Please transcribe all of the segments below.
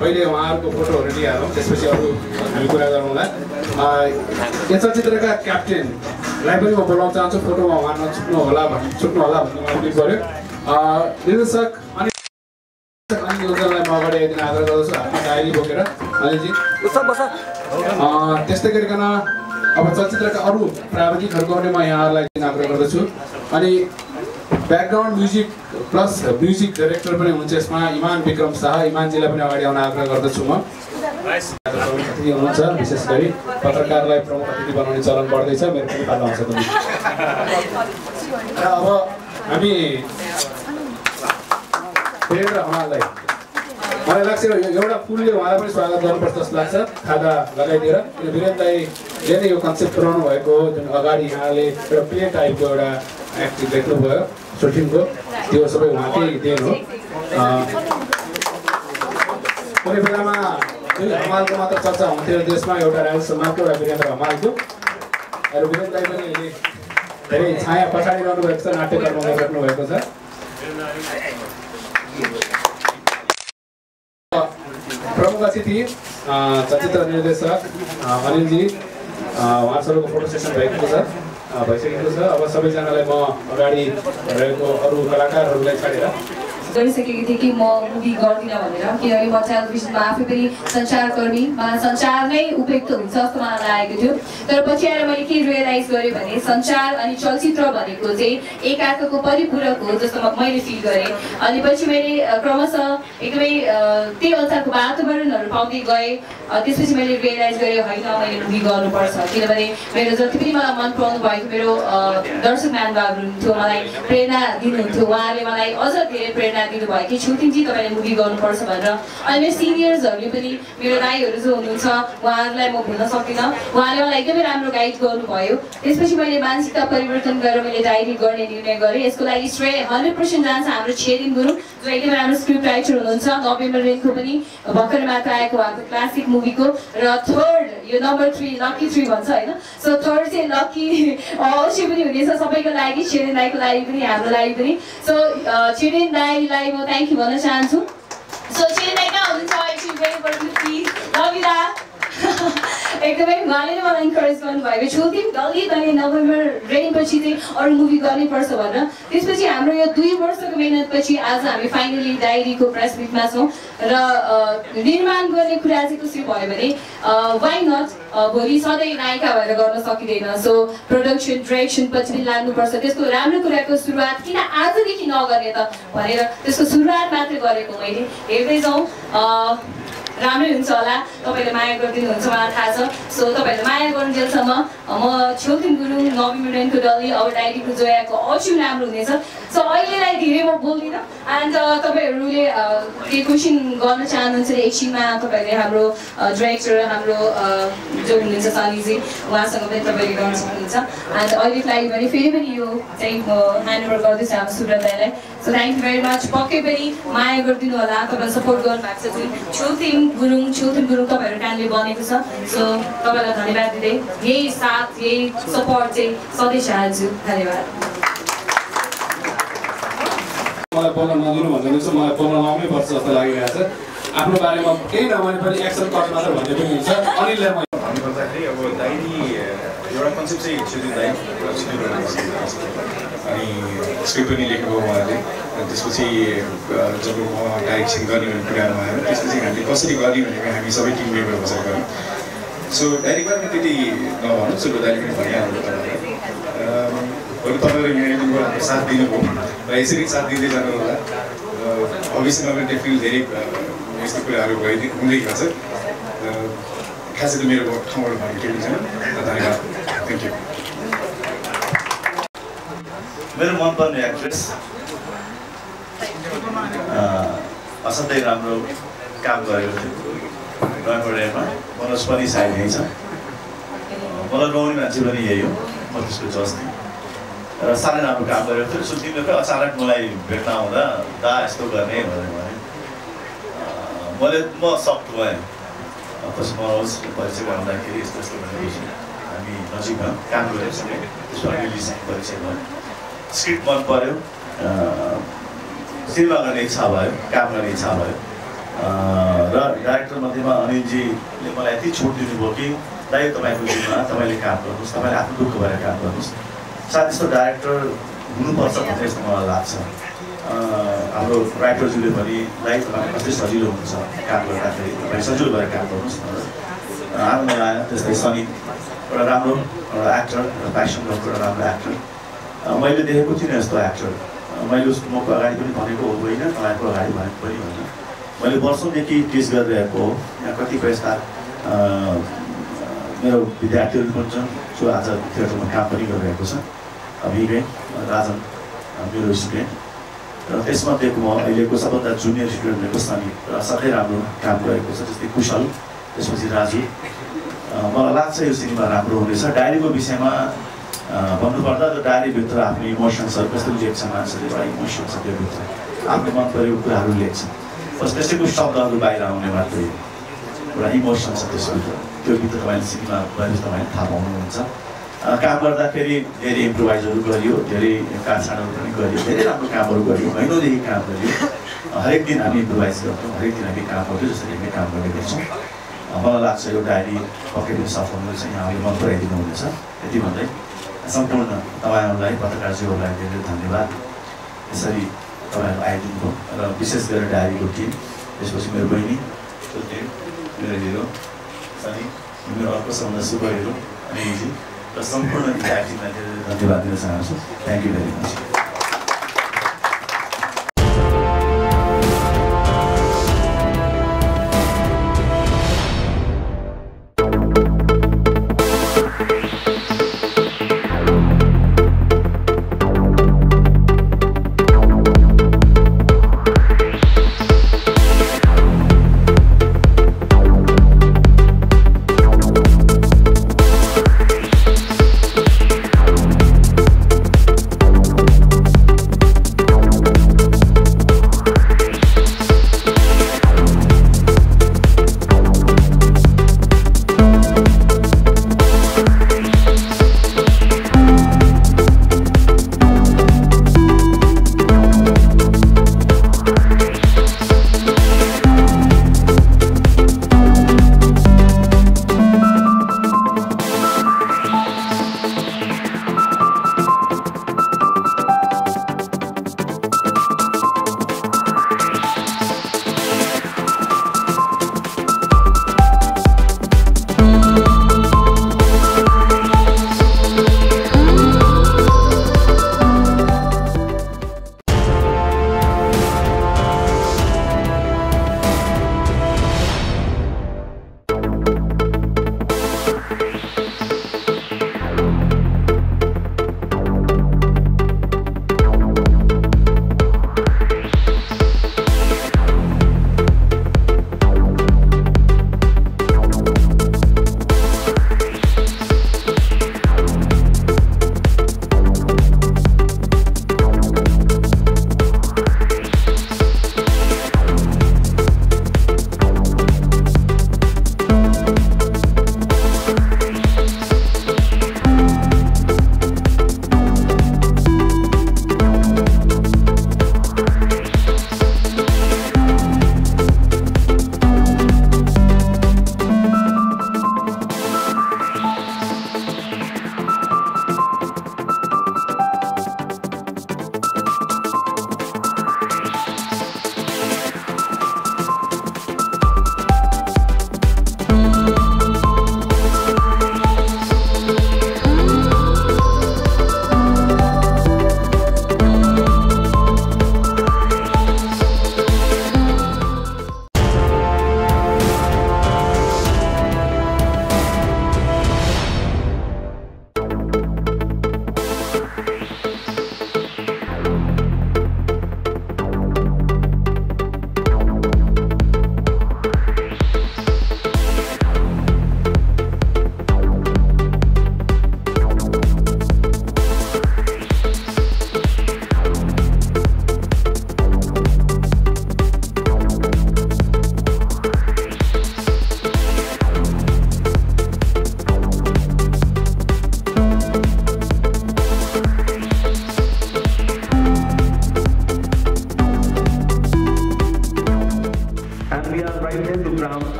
पहिले उहाँहरूको फोटोहरू लिइहालौँ त्यसपछि अरू हामी कुरा गरौँला यस चलचित्रका क्याप्टेनलाई पनि म बोलाउन चाहन्छु फोटोमा उहाँ नछुट्नु होला भन्नु छुट्नु होला भन्ने मलाई पऱ्यो निर्देशक अनि अनिल योजनालाई म अगाडि आइदिन आग्रह गर्दछु हातमा डायरी बोकेर अनिलजी त्यस्तै गरिकन अब चलचित्रका अरू प्राविधिकहरूको पनि म यहाँहरूलाई दिन आग्रह गर्दछु अनि background music plus music director पनि हुनुहुन्छ यसमा इमान विक्रम शाह। इमानजीलाई पनि अगाडि आउन आग्रह गर्दछु म। प्रमुख अतिथि हुनुहुन्छ विशेष गरी पत्रकारलाई प्रमुख अतिथि बनाउने चलन बढ्दैछ मेरो पनि पालो आउँछ र अब हामी वीरेन्द्र हमाललाई। मलाई लाग्छ एउटा फुलले उहाँलाई पनि स्वागत गर्नुपर्छ जस्तो लाग्छ खादा लगाइदिएर। किन वीरेन्द्र दाईले नै यो कन्सेप्ट पुऱ्याउनु भएको जुन अगाडि यहाँले एउटा प्ले टाइपको एउटा एक्टिङ देख्नुभयो सुटिङको। त्यो सबै उहाँकै देन हो कुनै बेलामा जुन हमालको मात्र चर्चा हुन्थ्यो देशमा एउटा राज समाजको एउटा वीरेन्द्र हमालको र वीरेन्द्र दाई पनि धेरै छाया पछाडि रहनु भएको छ नाट्यकर्म गरिराख्नु भएको छ प्रमुख अतिथि चलचित्र निर्देशक अनिलजी उहाँसँगको फोटो सेसन भएको छ भइसकेको छ। अब सबैजनालाई म अगाडि रहेको अरू कलाकारहरूलाई छाडेर गरिसकेको थिएँ कि म मुभी गर्दिनँ भनेर। किनभने म टेलिभिजनमा आफै पनि सञ्चारकर्मी मलाई सञ्चार नै उपयुक्त हुन्छ जस्तो मलाई लागेको थियो। तर पछि आएर मैले के रियलाइज गरेँ भने सञ्चार अनि चलचित्र भनेको चाहिँ एक अर्काको परिपूरक हो जस्तो मैले फिल गरेँ। अनि पछि मैले क्रमशः एकदमै त्यही अनुसारको वातावरणहरू पाउँदै गएँ। त्यसपछि मैले रियलाइज गरेँ होइन मैले मुभी गर्नुपर्छ। किनभने मेरो जति पनि मलाई मन पराउनु भएको मेरो दर्शक म्यानबाबहरू हुनुहुन्थ्यो मलाई प्रेरणा दिनुहुन्थ्यो। उहाँले मलाई अझ धेरै प्रेरणा दिनुभयो कि छुटिङजी तपाईँले मुभी गर्नुपर्छ भनेर। अनि मेरो सिनियर्सहरूले पनि मेरो दाईहरू जो हुनुहुन्छ उहाँहरूलाई म भुल्न सक्दिनँ। उहाँले मलाई एकदमै राम्रो गाइड गर्नुभयो। त्यसपछि मैले मानसिकता परिवर्तन गरेर मैले डायरी गर्ने निर्णय गरेँ। यसको लागि श्रेय हन्ड्रेड पर्सेन्ट जान्छ हाम्रो छेदिन गुरुङ जो एकदमै राम्रो स्क्रिप्ट राइटर हुनुहुन्छ नोभेम्बर रेनको पनि भर्खर मात्र आएको उहाँको क्लासिक मुभीको। र थर्ड यो नम्बर थ्री लकी थ्री भन्छ होइन? सो थर्ड चाहिँ लकी अवश्य पनि हुनेछ सबैको लागि छेदिन दाईको लागि पनि हाम्रो लागि पनि। सो छेदिन दाईलाई म थ्याङ्क यू भन्न चाहन्छु सो दाई कहाँ हुनुहुन्छ एकदमै उहाँले नै मलाई इन्करेज गर्नुभएको छु तिमी डल्लै तैँले नोभेम्बर रेनपछि चाहिँ अरू मुभी गर्नैपर्छ भनेर त्यसपछि हाम्रो यो दुई वर्षको मेहनतपछि आज हामी फाइनली डायरीको प्रेस मिटमा छौँ र निर्माण गर्ने कुरा चाहिँ कसरी भयो भने वाइ नट भोलि सधैँ नायिका भएर गर्न सकिँदैन। सो प्रोडक्सन डिरेक्सन पछि पनि लाग्नुपर्छ। त्यसको राम्रो कुराको सुरुवात किन आजदेखि नगर्ने त भनेर त्यसको सुरुवात मात्रै गरेको मैले। हेर्दै जाउँ। राम्रै हुन्छ होला। तपाईँले माया गरिदिनुहुन्छ मलाई थाहा छ। सो तपाईँहरूले माया गर्नुजेलसम्म म छेउथिङ गुरुङ नवीन डल्ली अब डाइरीको जोयाको अवश्य राम्रो हुनेछ। सो अहिलेलाई धेरै म बोल्दिनँ। एन्ड तपाईँहरूले केही क्वेसन गर्न चाहनुहुन्छ एकछिनमा? तपाईँहरूले हाम्रो डिरेक्टर हाम्रो जो हुनुहुन्छ सनीजी उहाँसँग पनि तपाईँले गर्न सक्नुहुन्छ। एन्ड अहिलेको लागि भने फेरि पनि यो चाहिँ म ह्यान्ड ओभर गर्दैछु हाम्रो Subrata दाईलाई। So thank you very much पक्कै पनि माया गरिदिनु होला तपाईँले सपोर्ट गर्नुभएको छ जुन छेउथिङ गुरुङ छेउथिङ गुरुङ तपाईँहरू कारणले बनेको छ सो तपाईँलाई धन्यवाद दिँदै यही साथ यही सपोर्ट चाहिँ सधैँ चाहन्छु धन्यवाद मलाई बोल्न नदिनु भन्दै रहेछ मलाई बोल्न लाउनै पर्छ जस्तो लागिरहेको छ आफ्नो बारेमा केही नभने पनि एक्सन कट मात्र भन्ने पनि हुन्छ अनिललाई भन्नुपर्दाखेरि अब डायरी कन्सेप्ट चाहिँ छुट्टी दाइ अनि स्क्रिप्ट पनि लेख्नुभयो उहाँले त्यसपछि जब म डाइरेक्सन गर्ने भन्ने आयो त्यसपछि हामीले कसरी गर्ने भनेको हामी सबै टिम मेम्बर बसेर गऱ्यौँ सो डाइरेक्टमा पनि त्यति नभनौँ सुरु दाइले पनि भनिहाल्नु तपाईँलाई तपाईँहरू यहाँ हाम्रो साथ दिनुभयो र यसरी साथ दिँदै जानु होला भविष्यमा पनि डेफिनेटली धेरै यस्तो कुराहरू भइदिइ हुँदै गर्छ खासै त मेरो ठाउँबाट भन्ने केही छैन धन्यवाद थ्याङ्क यू मेरो मनपर्ने एक्ट्रेस असाध्यै राम्रो काम गरेको थियो। नयाँ मनोज पनि सायद यही छ। मलाई गाउने मान्छे पनि यही हो। म त्यसको जस थिएँ। र साह्रै राम्रो काम गरेको थियो। सुत्दिनकै अचानक मलाई भेट्न आउँदा दा यस्तो गर्ने भनेर भने मैले म सक्ट भएँ। पछि मनोज परिचय गराउँदाखेरि यस्तो यस्तो भनेपछि हामी नजिकमा काम सँगै त्यसमा रिलिज परिचय भयो। स्क्रिप्ट मन पऱ्यो सिनेमा गर्ने इच्छा भयो काम गर्ने इच्छा भयो र डाइरेक्टर मध्येमा अनिलजीले मलाई यति छुट दिनुभयो कि दाइ तपाईँको जिम्मा तपाईँले काम गर्नुहोस् तपाईँले आफ्नो दुःख भएर काम गर्नुहोस्। सायद यस्तो डाइरेक्टर हुनुपर्छ भन्ने जस्तो मलाई लाग्छ। अँ, हाम्रो राइटरज्यूले पनि दाइ तपाईँ कति सजिलो हुन्छ काम गर्दाखेरि तपाईँ सजिलो भएर काम गर्नुहोस् अँ, आनन्द आयो। त्यस्तै सनी एउटा राम्रो एउटा एक्टर एउटा प्यासन एउटा राम्रो एक्टर मैले देखेको थिइनँ यस्तो एक्टर। मैले उसको मको अगाडि पनि भनेको होइन तपाईँको अगाडि भनेको पनि होइन। मैले वर्षौँदेखि टिच गरिरहेको हो। यहाँ कतिपय यस्ता मेरो विद्यार्थीहरू पनि छन् जो आज थिएटरमा काम पनि गरिरहेको छ विवेक राजन मेरो स्टुडेन्ट। र त्यसमध्येको म अहिलेको सबभन्दा जुनियर स्टुडेन्ट भनेको सनी र असाध्यै राम्रो काम गरेको छ जस्तै कुशल त्यसपछि राजु मलाई लाग्छ यो सिनेमा राम्रो हुनेछ। डायरीको विषयमा भन्नुपर्दा त्यो डायरीभित्र आफ्नो इमोसन्सहरू कस्तो लेख्छ मान्छेले एउटा इमोसन छ त्योभित्र आफ्नो मन परेको कुराहरू लेख्छ। बस त्यसैको शब्दहरू बाहिर आउने मात्रै हो। एउटा इमोसन छ त्यसभित्र। त्योभित्र तपाईँले सिनेमा गएपछि तपाईँले थाहा पाउनुहुन्छ। काम गर्दाखेरि धेरै इम्प्रोभाइजहरू गरियो धेरै काठसाडहरू पनि गरियो। धेरै राम्रो कामहरू गरियो। महिनौदेखि काम गरियो। हरेक दिन हामी इम्प्रोभाइज गर्थ्यौँ हरेक दिन हामी काम गर्थ्यौँ जसरी हामी काम गरेका छौँ अँ, मलाई लाग्छ यो डायरी पनि सफल हुनेछ यहाँहरूले मन पराइदिनु हुनेछ। यति भन्दै। सम्पूर्ण तपाईँहरूलाई पत्रकारज्यूहरूलाई धेरै धन्यवाद। यसरी तपाईँहरू आइदिनु भयो र विशेष गरेर डायरीको टिम त्यसपछि मेरो बहिनी सुदेव मेरो हिरो अनि मेरो अर्को सबभन्दा सुपर हिरो अनिलजी र सम्पूर्ण विद्यार्थीलाई धेरै धेरै धन्यवाद दिन चाहन्छु। Thank you very much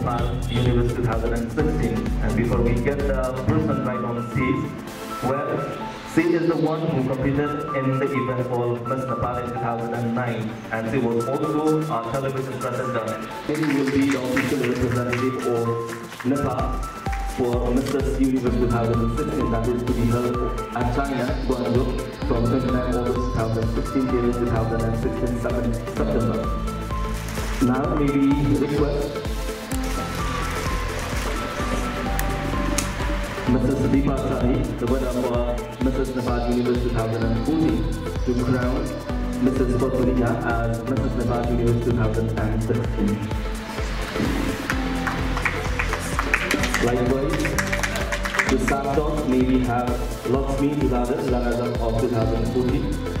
Nepal Universe 2016. And before we get the person right on stage, well, she is the one who competed in the event called Miss Nepal in 2009, and she was also a television presenter. She will be the official representative of Nepal for Mr. Universe 2016 that is to be held at China, Guangzhou from 29 August 2016 till 2016 7 September. Now maybe request Mrs. Deepa Sari, the winner for Mrs. Nepal Universe 2014, to crown Mrs. Potpuria as Mrs. Nepal Universe 2016. Likewise, to start off, may have Lakshmi Duladas, runners-up of 2014.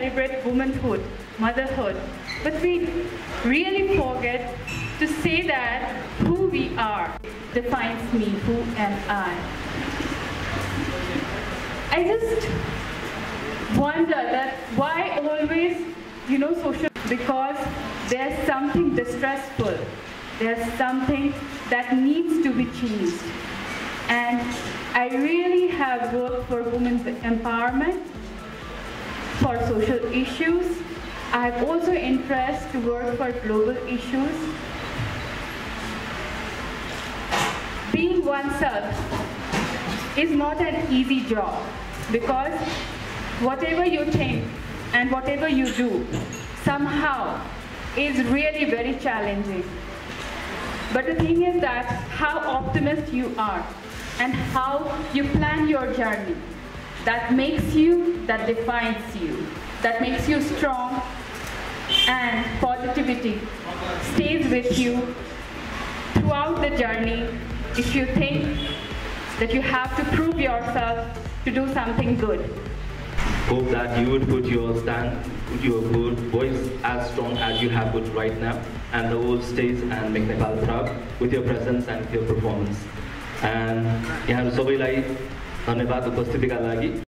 Celebrate womanhood, motherhood, but we really forget to say that who we are defines me, who am I. I just wonder that why always, you know, social, because there's something distressful, there's something that needs to be changed. And I really have worked for women's empowerment, for social issues. I have also interest to work for global issues. Being oneself is not an easy job because whatever you think and whatever you do somehow is really very challenging. But the thing is that how optimist you are and how you plan your journey that makes you, that defines you, that makes you strong and positivity stays with you throughout the journey if you think that you have to prove yourself to do something good. Hope that you would put your stand, put your good voice as strong as you have put right now, and the whole stage and make Nepal proud with your presence and your performance. And यहाँ सबैलाई धन्यवाद उपस्थितिका लागि।